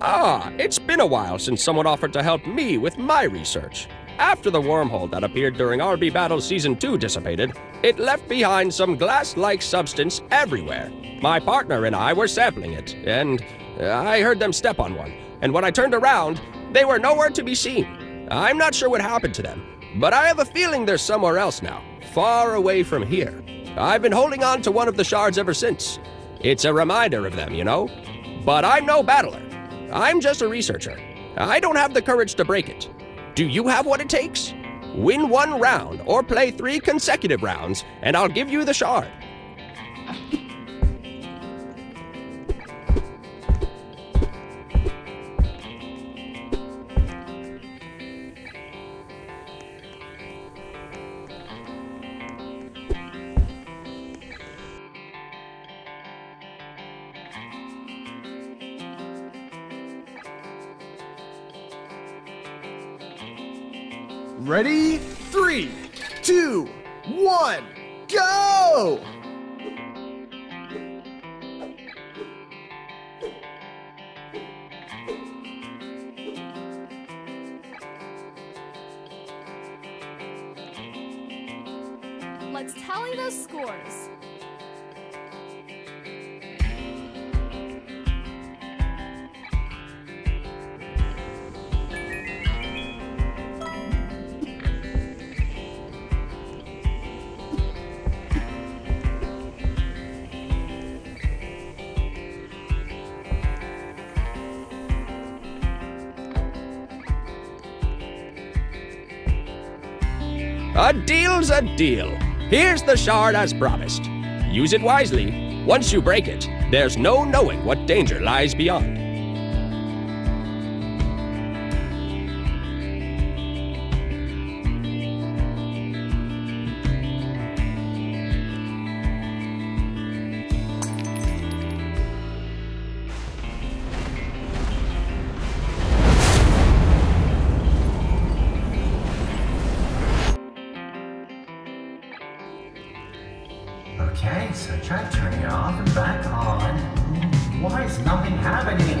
Ah, it's been a while since someone offered to help me with my research. After the wormhole that appeared during RB Battle Season 2 dissipated, it left behind some glass like substance everywhere. My partner and I were sampling it, and I heard them step on one. And when I turned around, they were nowhere to be seen. I'm not sure what happened to them, but I have a feeling they're somewhere else now, far away from here. I've been holding on to one of the shards ever since. It's a reminder of them, you know? But I'm no battler. I'm just a researcher. I don't have the courage to break it. Do you have what it takes? Win one round or play three consecutive rounds, and I'll give you the shard. Ready? Three, two, one, go! Let's tally those scores. A deal's a deal. Here's the shard as promised. Use it wisely. Once you break it, there's no knowing what danger lies beyond. Okay, so try turning it off and back on. Hmm, Why is nothing happening?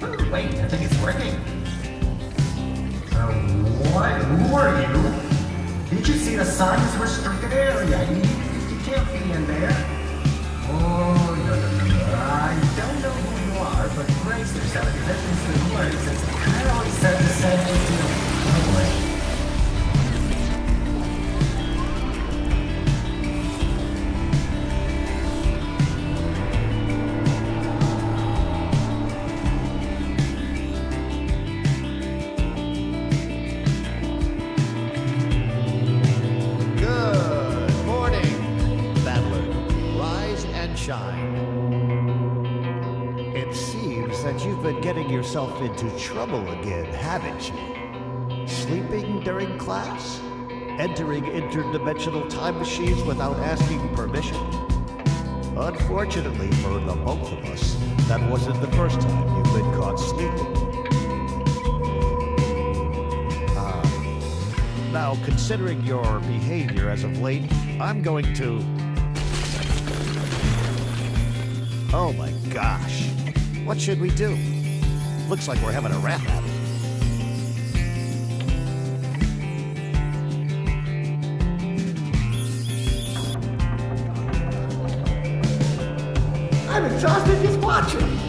Oh, wait, I think it's working. Uh, what? Who are you? Did you see the sign's restricted area? You, you can't be in there. Oh, no, no, no, no. I don't know who you are, but brace yourself everything's going to work. It's clearly said to... yourself into trouble again, haven't you? Sleeping during class? Entering interdimensional time machines without asking permission? Unfortunately for the both of us, that wasn't the first time you've been caught sleeping. Ah. Now, considering your behavior as of late, I'm going to. Oh my gosh. What should we do? Looks like we're having a rap battle. I'm exhausted just watching.